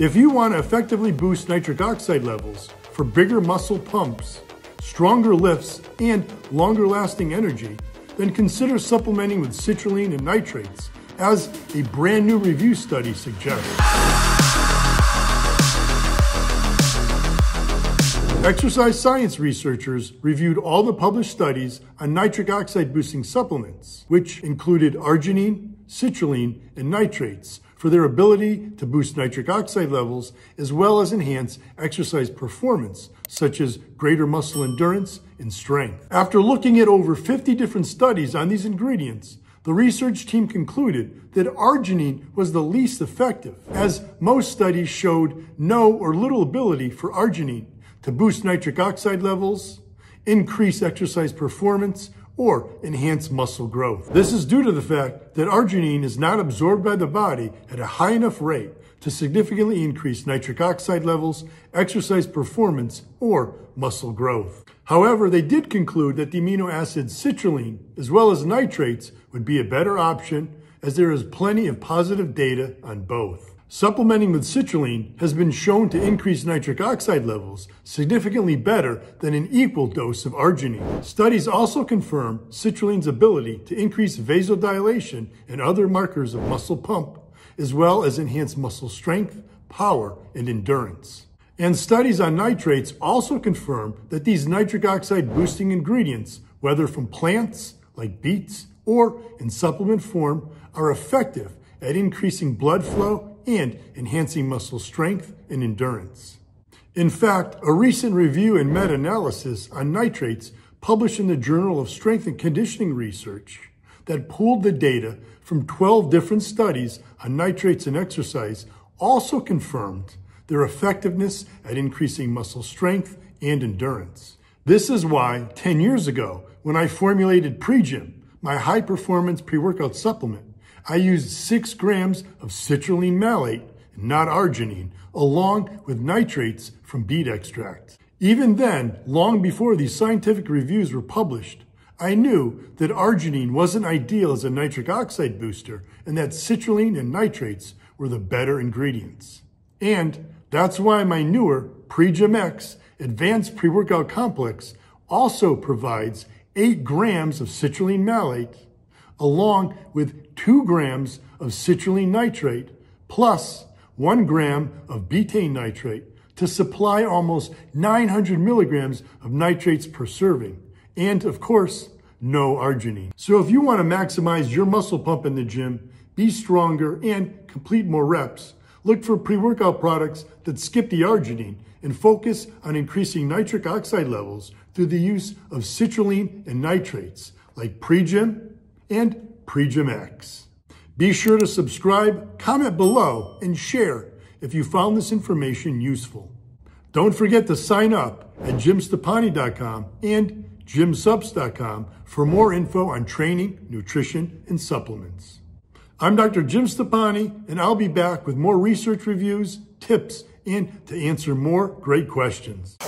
If you want to effectively boost nitric oxide levels for bigger muscle pumps, stronger lifts, and longer lasting energy, then consider supplementing with citrulline and nitrates, as a brand new review study suggests. Exercise science researchers reviewed all the published studies on nitric oxide boosting supplements, which included arginine, citrulline, and nitrates for their ability to boost nitric oxide levels as well as enhance exercise performance, such as greater muscle endurance and strength. After looking at over 50 different studies on these ingredients, the research team concluded that arginine was the least effective, as most studies showed no or little ability for arginine to boost nitric oxide levels, increase exercise performance, or enhance muscle growth. This is due to the fact that arginine is not absorbed by the body at a high enough rate to significantly increase nitric oxide levels, exercise performance, or muscle growth. However, they did conclude that the amino acid citrulline, as well as nitrates, would be a better option as there is plenty of positive data on both. Supplementing with citrulline has been shown to increase nitric oxide levels significantly better than an equal dose of arginine. Studies also confirm citrulline's ability to increase vasodilation and other markers of muscle pump, as well as enhance muscle strength, power, and endurance. And studies on nitrates also confirm that these nitric oxide boosting ingredients, whether from plants like beets or in supplement form, are effective at increasing blood flow and enhancing muscle strength and endurance. In fact, a recent review and meta-analysis on nitrates published in the Journal of Strength and Conditioning Research that pooled the data from 12 different studies on nitrates and exercise also confirmed their effectiveness at increasing muscle strength and endurance. This is why 10 years ago, when I formulated Pre JYM, my high performance pre-workout supplement, I used six grams of citrulline malate, not arginine, along with nitrates from beet extract. Even then, long before these scientific reviews were published, I knew that arginine wasn't ideal as a nitric oxide booster and that citrulline and nitrates were the better ingredients. And that's why my newer Pre JYM X Advanced Pre-Workout Complex also provides 8 grams of citrulline malate along with 2 grams of citrulline nitrate plus 1 gram of betaine nitrate to supply almost 900 milligrams of nitrates per serving. And of course, no arginine. So if you want to maximize your muscle pump in the gym, be stronger, and complete more reps, look for pre-workout products that skip the arginine and focus on increasing nitric oxide levels through the use of citrulline and nitrates like Pre JYM, and Pre JYM X. Be sure to subscribe, comment below, and share if you found this information useful. Don't forget to sign up at jimstoppani.com and jymsupps.com for more info on training, nutrition, and supplements. I'm Dr. Jim Stoppani, and I'll be back with more research reviews, tips, and to answer more great questions.